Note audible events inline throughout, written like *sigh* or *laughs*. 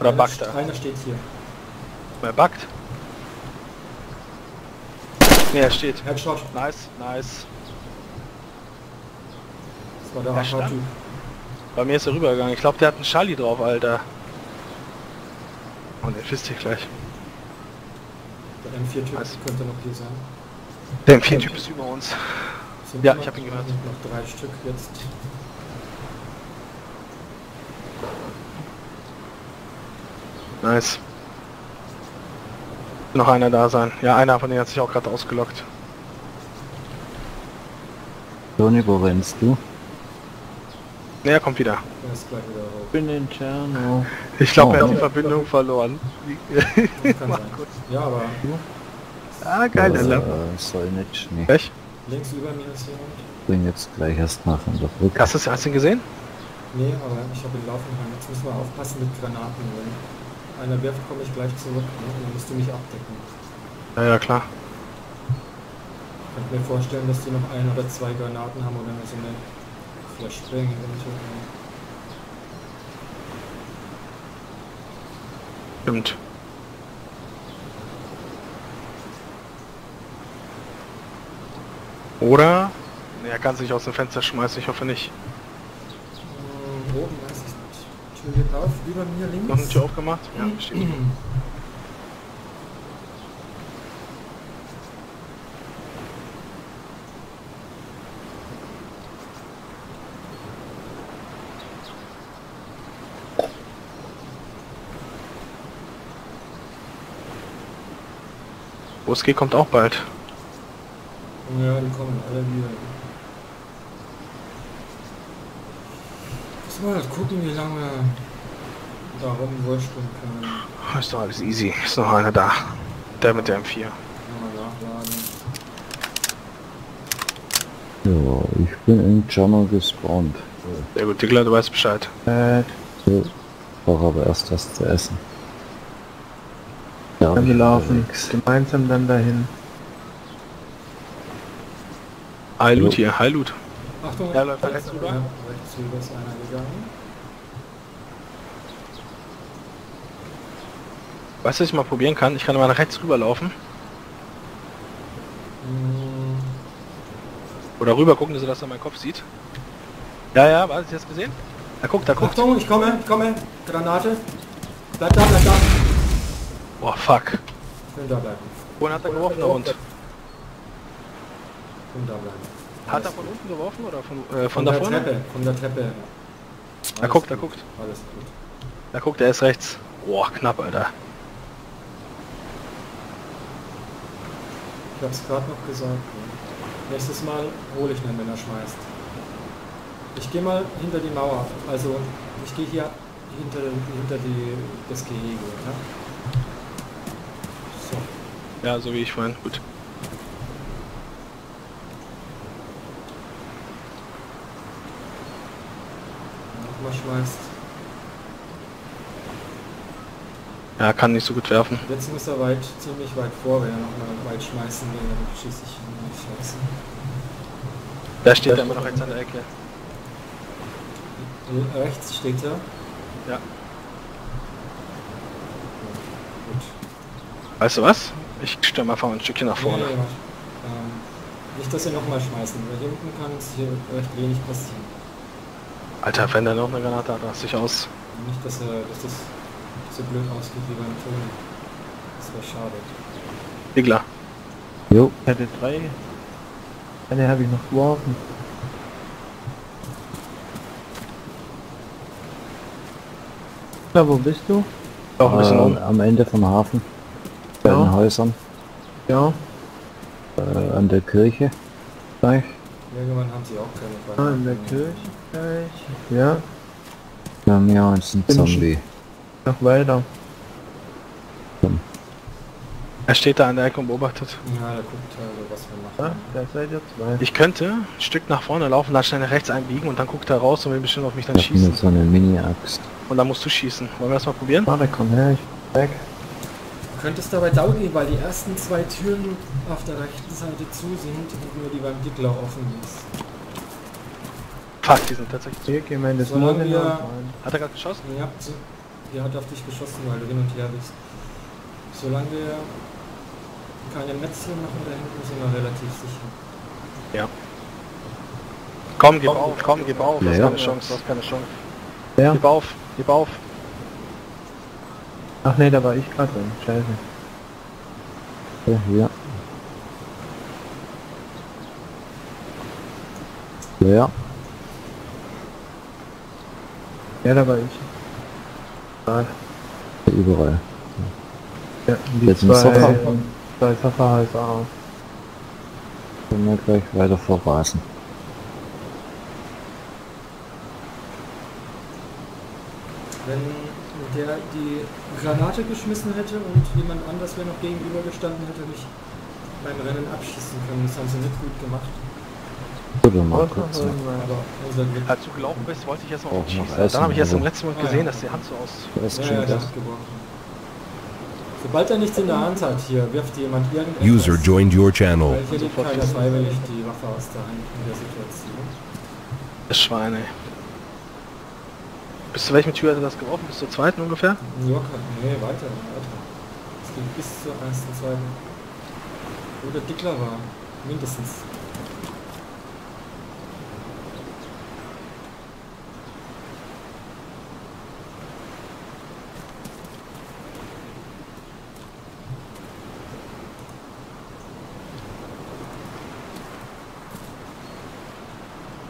Oder einer, st- er? Einer steht hier. Wer buggt? Ne, er steht. Headshot. Nice, nice. Das war der Er. Bei mir ist er rübergegangen. Ich glaube, der hat einen Schalli drauf, Alter. Und den wisst ihr gleich. Der M4-Typ Nice. könnte noch hier sein. Der M4-Typ ist über uns. Sind Ja, ich hab ihn gehört. Noch drei Stück jetzt. Nice. Noch einer da sein. Ja, einer von denen hat sich auch gerade ausgelockt. Toni, wo rennst du? Ne, er kommt wieder. Der ist gleich wieder hoch. bin in Tscherno. Ich glaube, er Oh. hat die Verbindung verloren. Ja, *laughs* aber Ah, geil, der äh, Lamm. soll nicht Schnee. Echt? links über mir ist jemand. Bin jetzt gleich erst mal von der Brücke. Hast du das- hast du ihn gesehen? Nee, aber ich habe ihn laufen hören. Jetzt müssen wir aufpassen mit Granaten. Wenn einer wirft, komme ich gleich zurück. Ne? Und dann musst du mich abdecken. Ja, ja, klar. Ich könnte mir vorstellen, dass die noch ein oder zwei Granaten haben oder so eine Flashbang eventuell. Stimmt. Oder? Ne, er kann sich aus dem Fenster schmeißen, ich hoffe nicht. Hm, oben weiß ich nicht. Tür geht auf, über mir links. Noch eine Tür aufgemacht? Ja, bestimmt. OSG kommt auch bald. Ja, die kommen alle wieder. Müssen wir halt gucken, wie lange wir da rumwurschteln können. Ist doch alles easy. Ist noch einer da. Der mit der M4. Mal nachladen. Ja, ich bin in Tscherno gespawnt. Sehr gut, Diggler, du weißt Bescheid. Äh, So, brauche aber erst was zu essen. Ja, wir laufen gemeinsam dann dahin. Hi Loot hier, hi Loot. Achtung, Ja, läuft rechts rüber? Ja, rechts rüber ist einer gegangen. Weißt du, was ich mal probieren kann? Ich kann mal nach rechts rüberlaufen. Oder rüber gucken, sodass er meinen Kopf sieht. Ja, ja, was? Hast du das gesehen? Da guckt, da guckt. Achtung, ich komme, ich komme. Granate. Bleib da, bleib da. Boah, fuck. Schön da bleiben. Wohin hat er geworfen, der Hund? Schön da bleiben. Hat er von unten geworfen oder von, äh, von, Von da der vorne? Treppe, von der Treppe. Da Alles guckt, da guckt. Alles gut. Da guckt, er ist rechts. Boah, knapp, Alter. Ich hab's gerade noch gesagt. Ja. Nächstes Mal hole ich einen, wenn er schmeißt. Ich gehe mal hinter die Mauer. Also ich gehe hier hinter, hinter die, das Gehege. Ja? So. Ja, so wie ich vorhin. Gut. Nochmal schmeißt. Ja, kann nicht so gut werfen. Jetzt muss er weit, ziemlich weit vor, wenn er nochmal weit schmeißen will, dann schieße ich ihn nicht scheiße. Da steht er immer noch rechts an der Ecke. Äh, Rechts steht er. Ja. Gut. Weißt du was? Ich stelle mal ein Stückchen nach vorne. Nee, ähm, nicht, dass sie nochmal schmeißen, weil hier unten kann es hier recht wenig passieren. Alter, wenn der noch eine Granate hat, rast dich aus. Nicht, dass, er, dass das so blöd ausgeht wie beim Ton. Das wäre schade. Diggler. Jo, Ich hatte drei. Eine habe ich noch geworfen. Na, wo bist du? Auch ein bisschen äh, um. am Ende vom Hafen. Bei Ja. den Häusern. Ja, Äh, an der Kirche. Gleich. Irgendwann haben sie auch keine ah, in der. Kirche gleich. Ja, Bei mir ist ein Bin schon- Zombie. Noch weiter. Er steht da an der Ecke und beobachtet. Ja, der guckt also, was wir Ja, machen. da seid ihr zwei. Ich könnte ein Stück nach vorne laufen, dann schnell nach rechts einbiegen und dann guckt er raus und will bestimmt auf mich dann schießen. so eine Mini-Axt. Und dann musst du schießen. Wollen wir das mal probieren? Warte, komm her, ich bin weg. Du könntest dabei Dau gehen, weil die ersten zwei Türen auf der rechten Seite zu sind und nur die beim Dickler offen ist. Fuck, die sind tatsächlich zu. Hier gehen wir in das. Hat er gerade geschossen? Ja, hier hat auf dich geschossen, weil du hin und her bist. Solange wir keine Metzel machen da hinten, sind wir relativ sicher. Komm, gib auf, komm, gib auf. Du hast Ja. keine Chance, du hast keine Chance. Ja. Gib auf, gib auf. Ach nee, da war ich gerade drin. Scheiße. Ja, hier. Ja, Ja, da war ich. Ah, überall. ja, die Jetzt zwei, Sofa. zwei Sofa-Häuser auch. Können wir gleich weiter verrasen. Wenn der die Granate geschmissen hätte und jemand anders wäre noch gegenüber gestanden, hätte mich beim Rennen abschießen können. Das haben sie nicht gut gemacht. Oder mal kurz. Glück. Als du gelaufen bist, wollte ich erst mal Auch auf dich schießen. Dann habe ich erst im also. letzten Moment gesehen, ja. dass die Hand so aus... Ja, schon ja. Sobald er nichts in der Hand hat, hier wirft jemand irgendetwas. User joined your channel. Weil hier Sofort keiner freiwillig die Waffe aus der Hand in der Situation. Das Schwein, ey. Bis zu welchem Tür hat er das geworfen? Bis zur zweiten ungefähr? Joker, nee, weiter, weiter. Es ging bis zur ersten, zweiten. Wo der Dickler war, mindestens.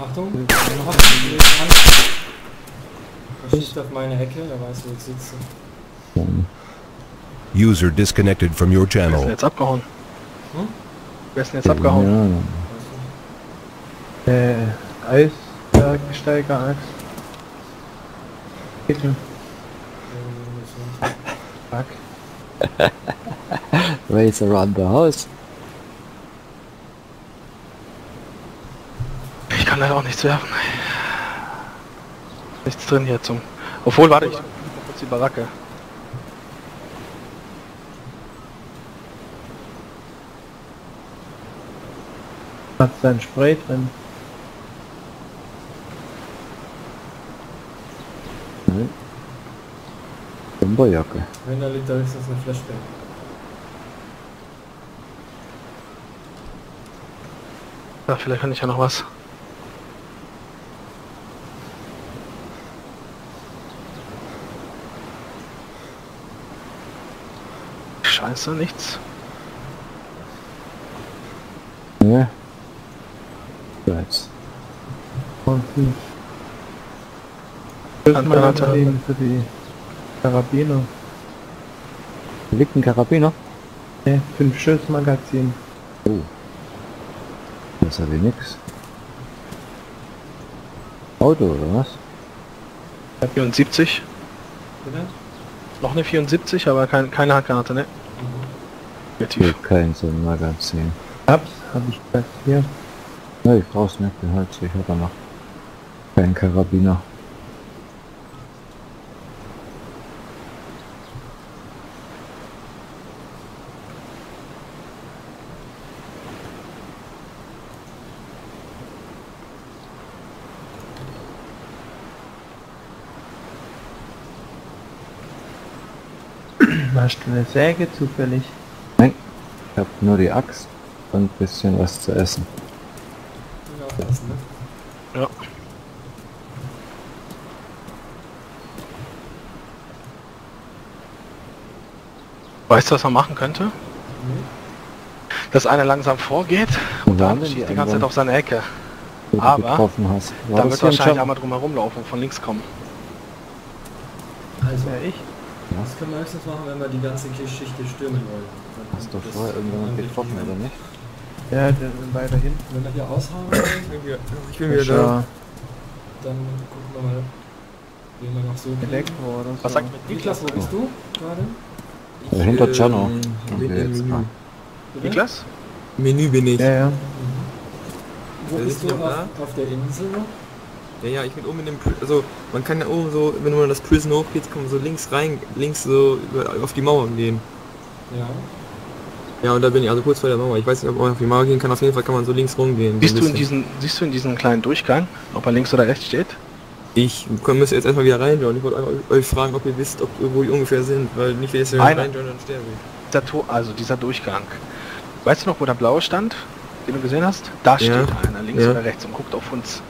Achtung! Er schießt auf meine Ecke, er weiß, wo ich sitze. User disconnected from your Wer ist denn channel. jetzt abgehauen? Hm? Wer ist denn jetzt abgehauen? Ja, Weißt du? Äh, Eisbergsteiger, Axt. Nicht- Fuck. Race around the house. Ich kann leider auch nichts werfen. Nichts drin hier zum... Obwohl, warte, ich kurz die Baracke. Hat sein Spray drin. Nein. Bomberjacke. Wenn da liegt da höchstens eine Flashbang. Ja, vielleicht kann ich ja noch was. Scheiße, nichts. Ne? Jetzt. Und die Handgranate. Schussmagazin für die Karabiner. Liegt ein Karabiner? Ne, fünf Schussmagazin. Oh. Das habe ich nix. Auto oder was? 74. Bitte? Noch eine 74, aber kein, keine Handgranate, ne? Negativ. Hier kein so ein Magazin. Hab's, hab ich gleich hier. Ne, ich brauch's nicht, bin halt sicher danach. Kein Karabiner. Hast du eine Säge zufällig? Ich habe nur die Axt und ein bisschen was zu essen. Ja, aufpassen, ne? Ja. Weißt du, was man machen könnte? Mhm. Dass einer langsam vorgeht und die schießt die ganze Zeit auf seine Ecke. Aber getroffen hast. War Dann wird wahrscheinlich einmal drum herum laufen und von links kommen. Also, Ja, ich. Das können wir höchstens machen, wenn wir die ganze Geschichte stürmen wollen. Dann Hast du vorher irgendjemand Angriff getroffen oder nicht? Ja, der ist weiter hinten. Wenn wir hier aushauen wollen, Ich bin wieder da. dann gucken wir mal, wen wir noch so. Elektro oder so. Was sagt mit Niklas, wo bist du gerade? Ja, hinter Sind jetzt Menü. dran. Bitte? Niklas? Menü bin ich. Ja, ja. Wo bist ist du auf, auf der Insel noch? Ja, ja, ich bin oben in dem, Pri- also man kann ja oben so, wenn man das Prison hochgeht, kann man so links rein, links so über, auf die Mauer gehen. Ja. Ja, und da bin ich also kurz vor der Mauer. Ich weiß nicht, ob man auf die Mauer gehen kann. Auf jeden Fall kann man so links rumgehen. so Siehst ein du, in diesen, siehst du in diesen kleinen Durchgang, ob er links oder rechts steht? Ich müsste jetzt erstmal wieder reinschauen. Ich wollte euch fragen, ob ihr wisst, ob, wo die ungefähr sind, weil nicht, wenn ich reinschauen, dann sterbe ich. Dieser also dieser Durchgang. Weißt du noch, wo der blaue stand, den du gesehen hast? Da steht Ja. einer, links Ja. oder rechts und guckt auf uns.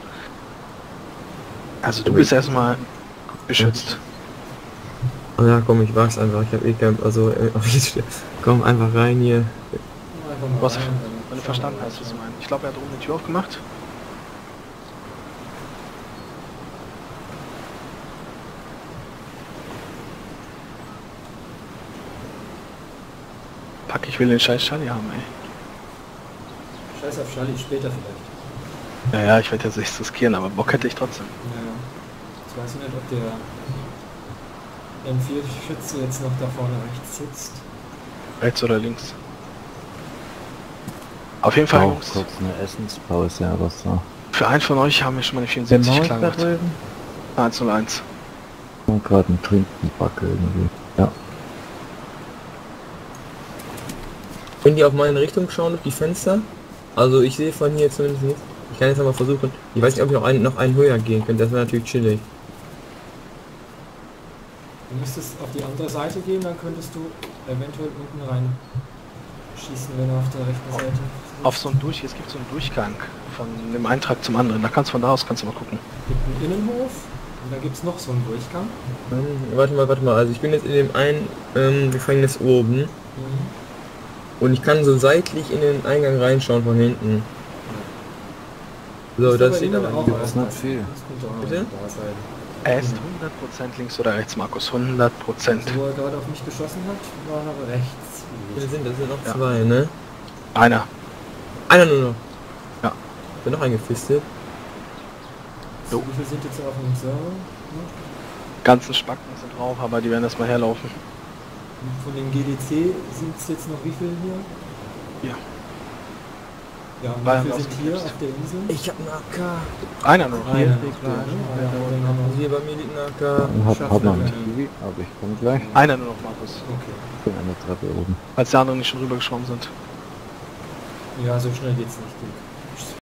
Also du bist erstmal beschützt. Oh ja, komm, ich wag's einfach. Ich habe eh kein, also, äh, *laughs* komm einfach rein hier. Was- Wenn du verstanden hast, was was ich meine. Ich glaube, er hat oben die Tür aufgemacht. Pack, ich will den scheiß Charlie haben, ey. Scheiß auf Charlie, später vielleicht. Naja, ich werde jetzt nichts riskieren, aber Bock hätte ich trotzdem. Ja. Jetzt weiß ich nicht, ob der M4-Schütze jetzt noch da vorne rechts sitzt. Rechts oder links. Auf jeden Fall, Auch Jungs, kurz eine Essenspause oder so. für einen von euch haben wir schon mal eine Der 74 Maus klar gemacht. drüben. 101. Und gerade ein Trinkenback irgendwie. Ja. Könnt ihr auf meine Richtung schauen, durch die Fenster? Also ich sehe von hier zumindest nichts. Ich kann jetzt mal versuchen. Ich weiß nicht, ob ich noch einen, noch einen höher gehen könnte. Das wäre natürlich chillig. Du müsstest auf die andere Seite gehen, dann könntest du eventuell unten rein schießen, wenn er auf der rechten Seite sitzt. Auf so einen Durch, es gibt so einen Durchgang von dem Eintrag zum anderen. Da kannst du von da aus kannst du mal gucken. gibt einen Innenhof und dann gibt es noch so einen Durchgang. Ähm, warte mal, warte mal. Also ich bin jetzt in dem einen ähm, Gefängnis oben. Mhm. Und ich kann so seitlich in den Eingang reinschauen von hinten. So, das innen aber auch. Das ist nicht viel. Das könnte auch Bitte? da sein. Er ist 100% links oder rechts, Markus. 100%. Also, wo er gerade auf mich geschossen hat, war er rechts. Wie viele sind das? sind noch Ja. zwei, ne? Einer. Einer nur noch. Ja. Bin noch eingefistet. So. Wie viele sind jetzt auf dem Server? noch? Ganzen Spacken sind drauf, aber die werden erstmal herlaufen. Und Von dem GDC sind es jetzt noch wie viele hier? Hier. Ja, und Bayern viele sind hier auf der Insel? Ich hab einen AK. Einer nur. Einer. Hier, Also wir- hier bei mir liegt ein AK. Dann hat, Schaffen hat man wir. ein Kiwi, aber ich komme gleich. Einer nur noch, Markus. Okay. Ich bin an der Treppe oben. Als die anderen nicht schon rübergeschwommen sind. Ja, so schnell geht's nicht. Dirk.